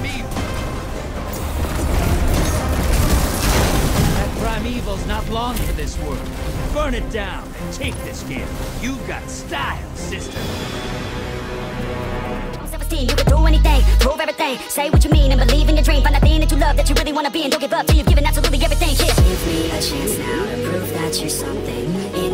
primeval. That primeval's not long for this world. Burn it down and take this gift. You've got style, sister. You can do anything, prove everything Say what you mean and believe in your dream Find that thing that you love that you really wanna be And don't give up till you've given absolutely everything yeah. Give me a chance now to prove that you're something In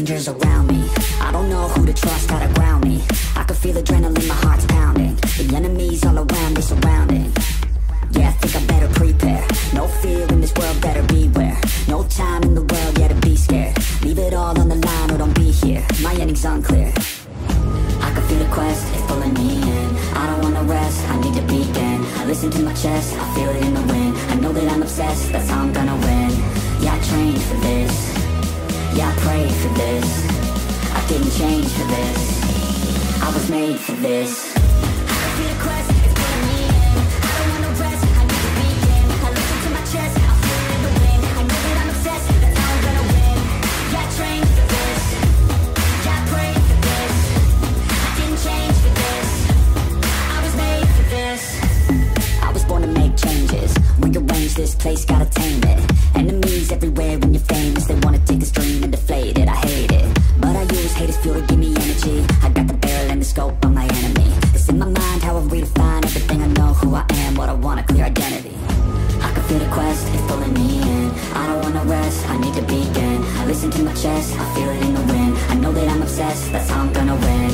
Strangers around me. I don't know who to trust, how to ground me. I can feel adrenaline, my heart's pounding. The enemies all around me surrounding. Yeah, I think I better prepare. No fear in this world, better beware. No time in the world, yeah, to be scared. Leave it all on the line or don't be here. My ending's unclear I can feel the quest, it's pulling me in. I don't wanna rest, I need to begin. I listen to my chest, I feel it in the wind. I know that I'm obsessed, that's how I'm gonna win. Yeah, I trained for this Yeah, I prayed for this. I didn't change for this. I was made for this I use hate as fuel to give me energy. I got the barrel and the scope on my enemy. It's in my mind how I redefine everything. I know Who I am, what I want, a clear identity. I can feel the quest, it's pulling me in. I don't wanna rest, I need to begin. I listen to my chest, I feel it in the wind. I know that I'm obsessed, that's how I'm gonna win.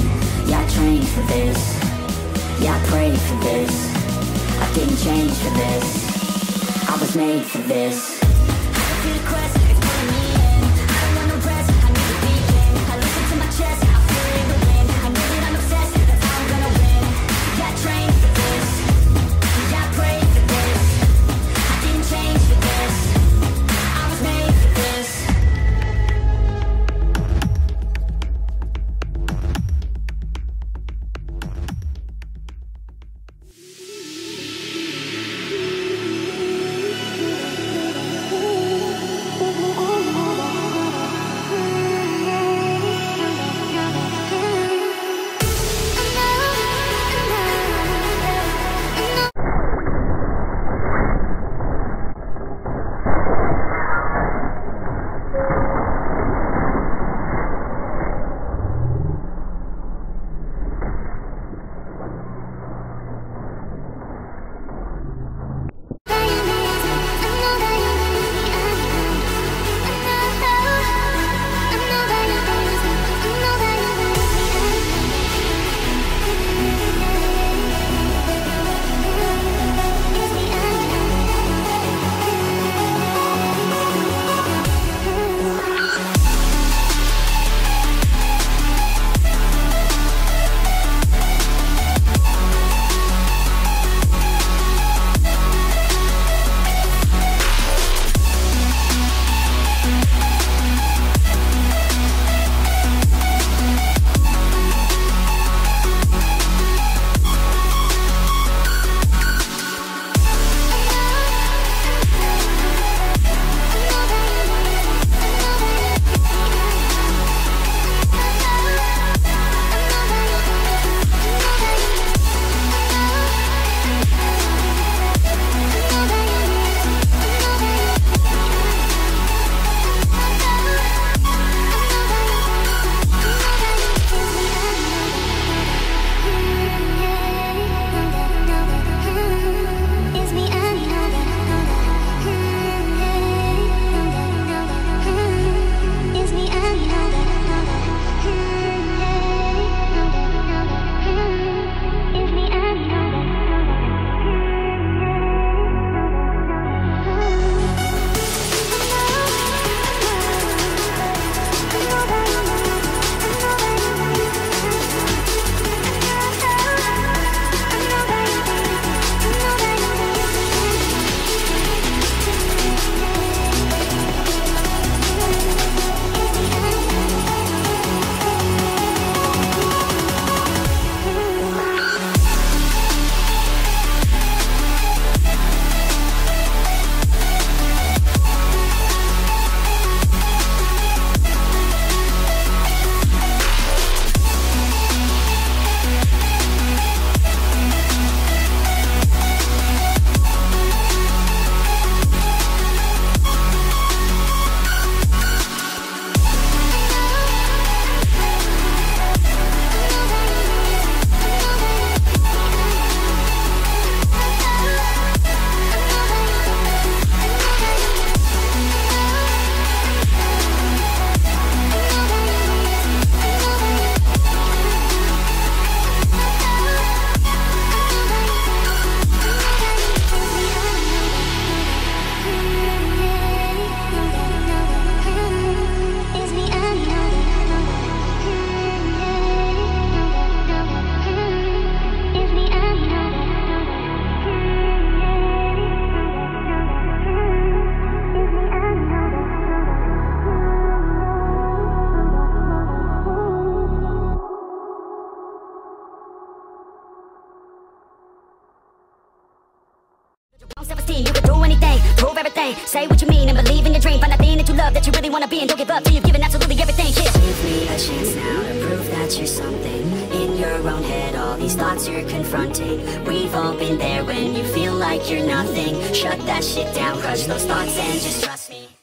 Yeah, I trained for this. Yeah, I prayed for this. I didn't change for this. I was made for this day. Hope everything say what you mean and believe in your dream. Find that thing that you love that you really wanna be and don't give up till you've given absolutely everything. Yeah. Give me a chance now to prove that you're something In your own head, all these thoughts you're confronting We've all been there when you feel like you're nothing Shut that shit down, crush those thoughts and just trust me